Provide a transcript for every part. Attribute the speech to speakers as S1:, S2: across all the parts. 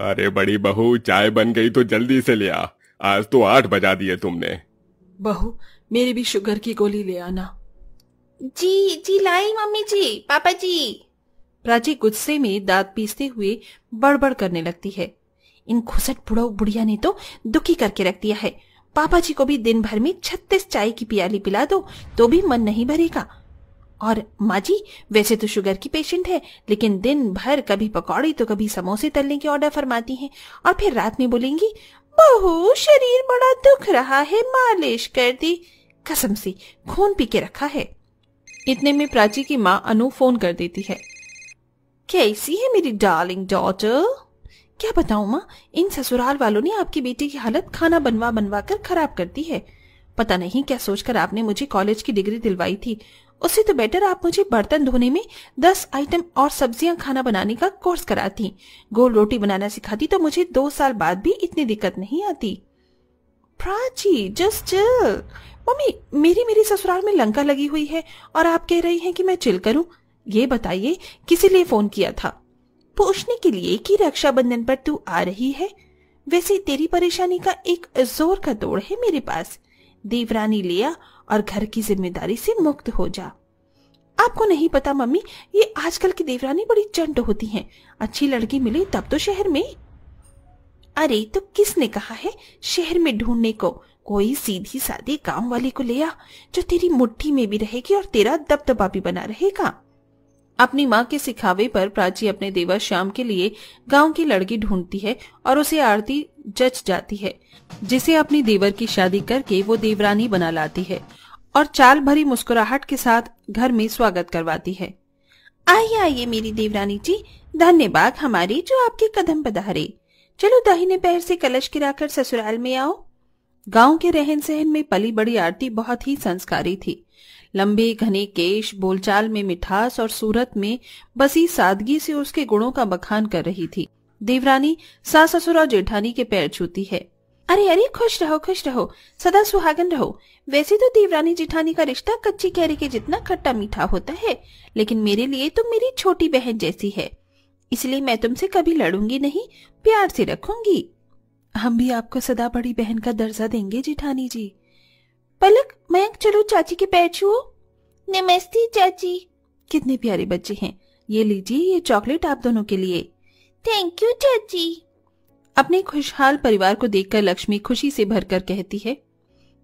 S1: अरे बड़ी बहू चाय बन गई तो जल्दी से ले आ। आज तो आठ बजा दिए तुमने।
S2: बहू मेरी भी शुगर की गोली ले आना।
S3: जी जी लाई मम्मी जी पापा जी।
S2: प्राची गुस्से में दांत पीसते हुए बड़बड़ करने लगती है। इन खुसट बुढ़ो बुढ़िया ने तो दुखी करके रख दिया है। पापा जी को भी दिन भर में छत्तीस चाय की पियाली पिला दो तो भी मन नहीं भरेगा। और माँ जी, वैसे तो शुगर की पेशेंट है, लेकिन दिन भर कभी पकौड़ी तो कभी समोसे तलने के ऑर्डर फरमाती हैं। और फिर रात में बोलेंगी, बहू, शरीर बड़ा दुख रहा है, मालिश कर दी। कसम से, खून पी के रखा है। इतने में प्राची की माँ अनु फ़ोन कर देती है। कैसी है मेरी डार्लिंग डॉटर क्या बताऊँ माँ, इन ससुराल वालों ने आपकी बेटी की हालत खाना बनवा बनवा कर खराब कर दी है। पता नहीं क्या सोचकर आपने मुझे कॉलेज की डिग्री दिलवाई थी। उससे तो बेटर आप मुझे बर्तन धोने में दस आइटम और सब्ज़ियाँ खाना बनाने का कोर्स कराती। गोल रोटी बनाना सिखाती तो मुझे दो साल बाद भी इतनी दिक्कत नहीं आती। प्राची जस्ट चिल मम्मी, मेरी मेरी ससुराल में लंका लगी हुई है और आप कह रही हैं कि मैं चिल करूँ। ये बताइए, किसी लिए फ़ोन किया था? पूछने के लिए कि रक्षाबंधन पर तू आ रही है। वैसे तेरी परेशानी का एक ज़ोर का तोड़ है मेरे पास। देवरानी लिया और घर की ज़िम्मेदारी से मुक्त हो जा। आपको नहीं पता, मम्मी, ये आजकल की देवरानी बड़ी चंड होती हैं। अच्छी लड़की मिली तब तो शहर में। अरे तो किसने कहा है शहर में ढूँढने को? कोई सीधी सादी काम वाली को ले आ, जो तेरी मुट्ठी में भी रहेगी और तेरा दबदबा भी बना रहेगा। अपनी माँ के सिखावे पर प्राची अपने देवर श्याम के लिए गाँव की लड़की ढूंढती है और उसे आरती जच जाती है, जिसे अपनी देवर की शादी करके वो देवरानी बना लाती है। और चाल भरी मुस्कुराहट के साथ घर में स्वागत करवाती है। आइए आइए मेरी देवरानी जी, धन्यवाद हमारी जो आपके कदम पधारे। चलो दाहिने पैर से कलश गिराकर ससुराल में आओ। गाँव के रहन सहन में पली बड़ी आरती बहुत ही संस्कारी थी। लंबे घने केश, बोलचाल में मिठास और सूरत में बसी सादगी से उसके गुणों का बखान कर रही थी। देवरानी सास ससुर और जेठानी के पैर छूती है। अरे अरे, खुश रहो खुश रहो। सदा सुहागन रहो। वैसे तो देवरानी जिठानी का रिश्ता कच्ची कैरी के जितना खट्टा मीठा होता है, लेकिन मेरे लिए तुम मेरी छोटी बहन जैसी है। इसलिए मैं तुमसे कभी लड़ूँगी नहीं, प्यार से रखूँगी। हम भी आपको सदा बड़ी बहन का दर्जा देंगे, जिठानी जी। पलक मयंक चलो चाची के पैर छुओ। नमस्ते, चाची। कितने प्यारे बच्चे हैं। ये लीजिए, ये चॉकलेट आप दोनों के लिए। थैंक यू, चाची। अपने खुशहाल परिवार को देखकर लक्ष्मी खुशी से भरकर कहती है,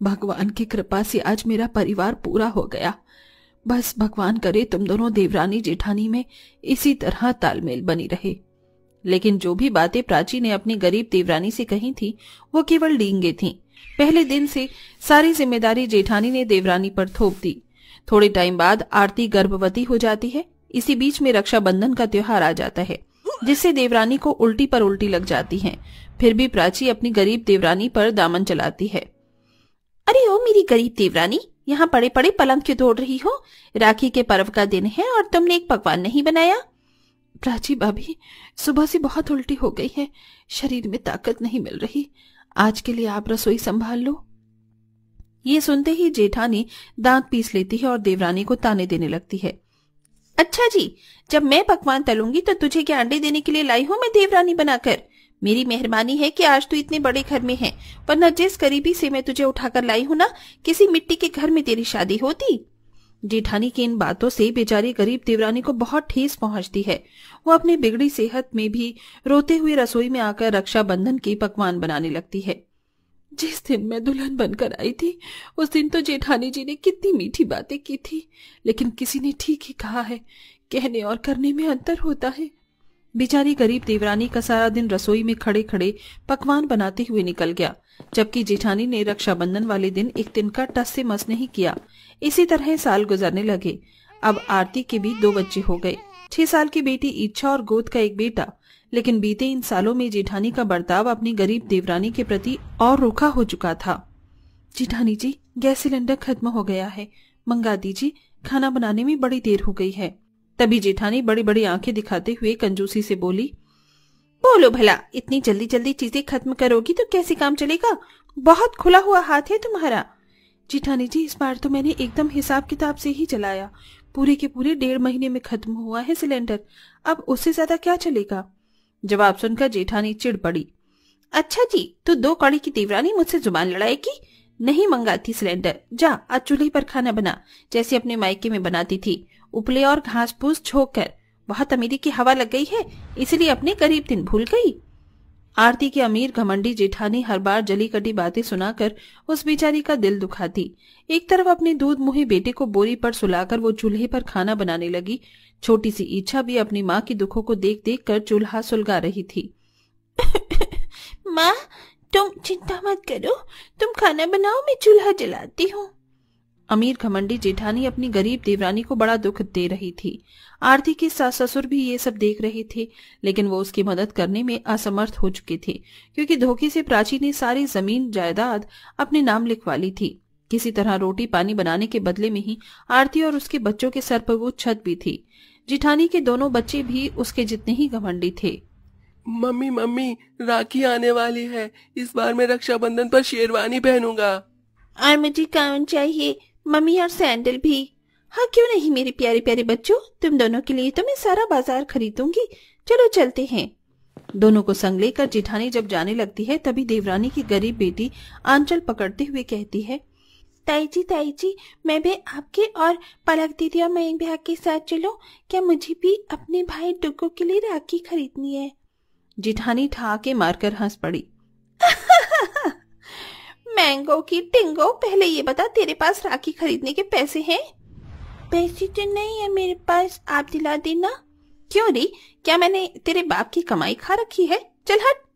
S2: भगवान की कृपा से आज मेरा परिवार पूरा हो गया। बस भगवान करे तुम दोनों देवरानी जेठानी में इसी तरह तालमेल बनी रहे। लेकिन जो भी बातें प्राची ने अपनी गरीब देवरानी से कही थी, वो केवल डींगे थी। पहले दिन से सारी ज़िम्मेदारी जेठानी ने देवरानी पर थोप दी। थोड़े टाइम बाद आरती गर्भवती हो जाती है। इसी बीच में रक्षाबंधन का त्योहार आ जाता है। जिससे देवरानी को उल्टी पर उल्टी लग जाती है। फिर भी प्राची अपनी गरीब देवरानी पर दामन चलाती है। अरे ओ मेरी गरीब देवरानी, यहाँ पड़े पड़े पलंग क्यों तोड़ रही हो? राखी के पर्व का दिन है और तुमने एक पकवान नहीं बनाया। प्राची भाभी, सुबह से बहुत उल्टी हो गई है। शरीर में ताकत नहीं मिल रही। आज के लिए आप रसोई संभाल लो। ये सुनते ही जेठानी दांत पीस लेती है और देवरानी को ताने देने लगती है। अच्छा जी, जब मैं पकवान तलूँगी तो तुझे क्या अंडे देने के लिए लाई हूँ मैं देवरानी बनाकर? मेरी मेहरबानी है कि आज तू इतने बड़े घर में है, वरना जिस गरीबी से मैं तुझे उठाकर लाई हूँ ना, किसी मिट्टी के घर में तेरी शादी होती। जेठानी की इन बातों से बेचारी गरीब देवरानी को बहुत ठेस पहुँचती है। वो अपनी बिगड़ी सेहत में भी रोते हुए रसोई में आकर रक्षाबंधन के पकवान बनाने लगती है। जिस दिन मैं दुल्हन बनकर आई थी, उस दिन तो जेठानी जी ने कितनी मीठी बातें की थी। लेकिन किसी ने ठीक ही कहा है, कहने और करने में अंतर होता है। बेचारी गरीब देवरानी का सारा दिन रसोई में खड़े खड़े पकवान बनाते हुए निकल गया, जबकि जेठानी ने रक्षाबंधन वाले दिन एक दिन का टस से मस नहीं किया। इसी तरह साल गुजरने लगे। अब आरती के भी दो बच्चे हो गए। छह साल की बेटी इच्छा और गोद का एक बेटा लेकिन बीते इन सालों में जेठानी का बर्ताव अपनी गरीब देवरानी के प्रति और रूखा हो चुका था। जेठानी जी, गैस सिलेंडर खत्म हो गया है। मंगा दीजिए, खाना बनाने में बड़ी देर हो गई है। तभी जेठानी बड़ी बड़ी आँखें दिखाते हुए कंजूसी से बोली, बोलो भला, इतनी जल्दी जल्दी चीज़ें खत्म करोगी तो कैसे काम चलेगा? बहुत खुला हुआ हाथ है तुम्हारा। जेठानी जी, इस बार तो मैंने एकदम हिसाब किताब से ही चलाया। पूरे के पूरे डेढ़ महीने में खत्म हुआ है सिलेंडर। अब उससे ज़्यादा क्या चलेगा? जवाब सुनकर जेठानी चिढ़ पड़ी। अच्छा जी तो दो कौड़ी की देवरानी मुझसे ज़ुबान लड़ाएगी? नहीं मंगाती सिलेंडर। जा, आज चूल्हे पर खाना बना, जैसे अपने मायके में बनाती थी। उपले और घास फूस छोक कर बहुत अमीरी की हवा लग गई है, इसलिए अपने करीब दिन भूल गई। आरती की अमीर घमंडी जेठानी हर बार जली कटी बातें सुनाकर उस बेचारी का दिल दुखाती। एक तरफ़ अपने दूध मुहे बेटे को बोरी पर सुलाकर वो चूल्हे पर खाना बनाने लगी छोटी सी इच्छा भी अपनी माँ की दुखों को देख देख कर चूल्हा सुलगा रही थी।
S3: माँ तुम चिंता मत करो। तुम खाना बनाओ मैं चूल्हा जलाती हूँ।
S2: अमीर घमंडी जेठानी अपनी गरीब देवरानी को बड़ा दुख दे रही थी। आरती के सास ससुर भी ये सब देख रहे थे लेकिन वो उसकी मदद करने में असमर्थ हो चुके थे क्योंकि धोखे से प्राची ने सारी ज़मीन जायदाद अपने नाम लिखवा ली थी। किसी तरह रोटी पानी बनाने के बदले में ही आरती और उसके बच्चों के सर पर वो छत भी थी। जिठानी के दोनों बच्चे भी उसके जितने ही घमंडी थे।
S4: मम्मी मम्मी राखी आने वाली है। इस बार मैं रक्षाबंधन पर शेरवानी पहनूँगा।
S3: और मुझे काउन चाहिए? मम्मी और सैंडल भी। हाँ क्यों नहीं मेरे प्यारे प्यारे बच्चों? तुम दोनों के लिए तो मैं सारा बाज़ार खरीदूँगी। चलो चलते हैं।
S2: दोनों को संग लेकर जिठानी जब जाने लगती है तभी देवरानी की गरीब बेटी आंचल पकड़ते हुए कहती है
S3: ताई जी ताई जी मैं भी आपके और पलक दीदी और मयंक भैया के साथ चलो। क्या मुझे भी अपने भाई डुगो के लिए राखी खरीदनी है?
S2: जिठानी ठहाके मारकर हंस पड़ी।
S3: मैंगो की टिंगो पहले ये बता तेरे पास राखी खरीदने के पैसे हैं? पैसे तो नहीं है मेरे पास आप दिला देना।
S2: क्यों री? क्या मैंने तेरे बाप की कमाई खा रखी है? चल हट।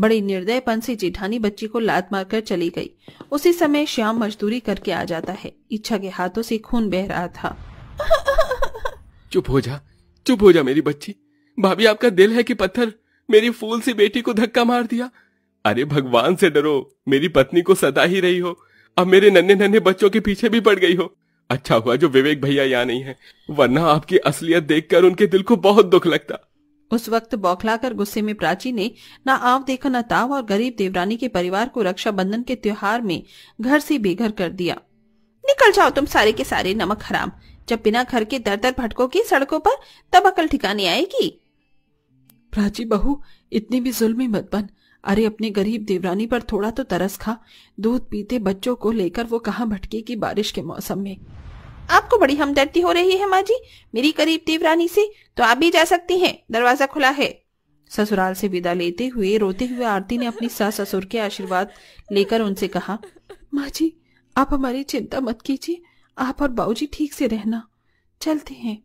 S2: बड़ी निर्दयपन से जेठानी बच्ची को लात मारकर चली गई। उसी समय श्याम मजदूरी करके आ जाता है। इच्छा के हाथों से खून बह रहा था।
S4: चुप हो जा, चुप हो जा मेरी बच्ची। भाभी, आपका दिल है कि पत्थर मेरी फूल सी बेटी को धक्का मार दिया? अरे भगवान से डरो, मेरी पत्नी को सता ही रही हो। अब मेरे नन्हे नन्हे बच्चों के पीछे भी पड़ गई हो। अच्छा हुआ जो विवेक भैया यहाँ नहीं है, वरना आपकी असलियत देखकर उनके दिल को बहुत दुख लगता।
S2: उस वक्त बौखलाकर गुस्से में प्राची ने न आव देखा, न ताव और गरीब देवरानी के परिवार को रक्षाबंधन के त्योहार में घर से बेघर कर दिया।
S3: निकल जाओ तुम सारे के सारे नमक हराम। जब बिना घर के दर दर भटकोगी सड़कों पर तब अकल ठिकाने आएगी।
S2: प्राची बहू, इतनी भी जुल्मी मत बन। अरे अपने गरीब देवरानी पर थोड़ा तो तरस खा। दूध पीते बच्चों को लेकर वो कहाँ भटकेगी बारिश के मौसम में?
S3: आपको बड़ी हमदर्दी हो रही है माँ जी, मेरी करीब देवरानी से तो आप भी जा सकती हैं, दरवाज़ा खुला है।
S2: ससुराल से विदा लेते हुए, रोते हुए आरती ने अपनी सास ससुर के आशीर्वाद लेकर उनसे कहा, माँ जी, आप हमारी चिंता मत कीजिए, आप और बाबूजी ठीक से रहना, चलते हैं।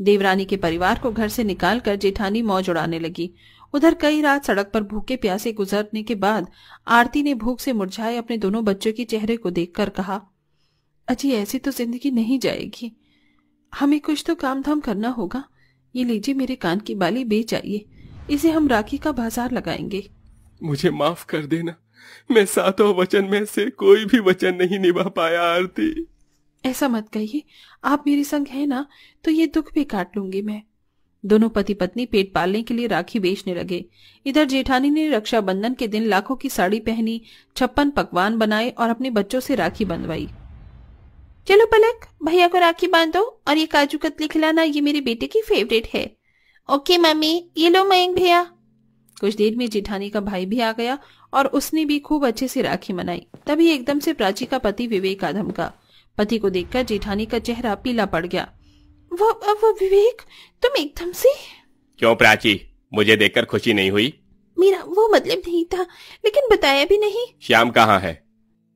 S2: देवरानी के परिवार को घर से निकालकर जेठानी मौज उड़ाने लगी। उधर कई रात सड़क पर भूखे प्यासे गुजरने के बाद आरती ने भूख से मुरझाए अपने दोनों बच्चों के चेहरे को देखकर कहा अजी ऐसी तो ज़िंदगी नहीं जाएगी। हमें कुछ तो काम धाम करना होगा। ये लीजिए मेरे कान की बाली बेच आइए इसे हम राखी का बाज़ार लगाएँगे।
S4: मुझे माफ़ कर देना। मैं सातों वचन में से कोई भी वचन नहीं निभा पाया आरती।
S2: ऐसा मत कहिए। आप मेरे संग है ना तो ये दुख भी काट लूँगी मैं। दोनों पति पत्नी पेट पालने के लिए राखी बेचने लगे। इधर जेठानी ने रक्षाबंधन के दिन लाखों की साड़ी पहनी छप्पन पकवान बनाए और अपने बच्चों से राखी बंधवाई।
S3: चलो पलक भैया को राखी बांधो और ये काजू कतली खिलाना ये मेरे बेटे की फेवरेट है। ओके मम्मी ये लो मयंक भैया।
S2: कुछ देर में जेठानी का भाई भी आ गया और उसने भी खूब अच्छे से राखी मनाई। तभी एकदम से प्राची का पति विवेक आधम का। पति को देखकर जेठानी का चेहरा पीला पड़ गया।
S3: वो वो विवेक तुम एकदम से?
S1: क्यों प्राची? मुझे देखकर खुशी नहीं हुई।
S3: मेरा वो मतलब नहीं था लेकिन बताया भी नहीं।
S1: श्याम कहाँ है?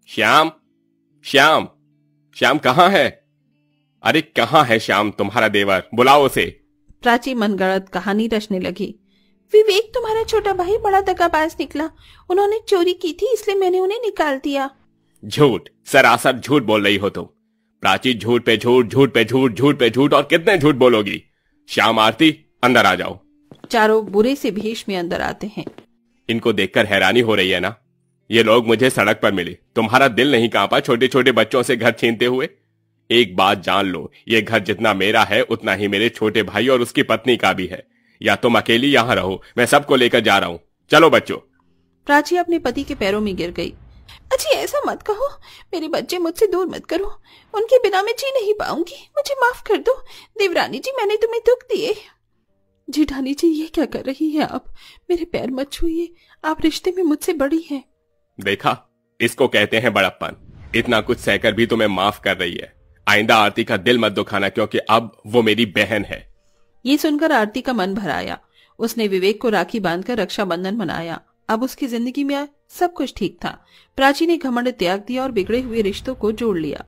S1: श्याम? श्याम? श्याम कहाँ है? अरे कहाँ है श्याम तुम्हारा देवर? बुलाओ उसे।
S2: प्राची मनगढ़ंत कहानी रचने लगी।
S3: विवेक तुम्हारा छोटा भाई बड़ा दगाबाज निकला। उन्होंने चोरी की थी इसलिए मैंने उन्हें निकाल दिया।
S1: झूठ। सरासर झूठ बोल रही हो तुम। प्राची झूठ पे झूठ झूठ पे झूठ झूठ पे झूठ और कितने झूठ बोलोगी? श्याम आरती अंदर आ जाओ।
S2: चारों बुरे से भीष में अंदर आते हैं।
S1: इनको देखकर हैरानी हो रही है ना? ये लोग मुझे सड़क पर मिले। तुम्हारा दिल नहीं कांपा छोटे छोटे बच्चों से घर छीनते हुए? एक बात जान लो, ये घर जितना मेरा है, उतना ही मेरे छोटे भाई और उसकी पत्नी का भी है। या तुम अकेली यहाँ रहो, मैं सबको लेकर जा रहा हूँ। चलो बच्चों।
S2: प्राची अपने पति के पैरों में गिर गई।
S3: अच्छी ऐसा मत कहो। मेरे बच्चे मुझसे दूर मत करो। उनके बिना मैं जी नहीं पाऊँगी। मुझे माफ़ कर दो। देवरानी जी, मैंने तुम्हें दुख दिए।
S2: जी जेठानी जी, ये क्या कर रही है आप? मेरे पैर मत छूइए। आप रिश्ते में मुझसे बड़ी हैं।
S1: देखा? इसको कहते हैं बड़प्पन। इतना कुछ सहकर भी तुम्हें माफ़ कर रही है। आइंदा आरती का दिल मत दुखाना, क्योंकि अब वो मेरी बहन है।
S2: ये सुनकर आरती का मन भराया। उसने विवेक को राखी बांधकर रक्षाबंधन मनाया। अब उसकी ज़िंदगी में सब कुछ ठीक था। प्राची ने घमंड त्याग दिया और बिगड़े हुए रिश्तों को जोड़ लिया।